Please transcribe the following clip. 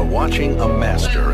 are watching a master.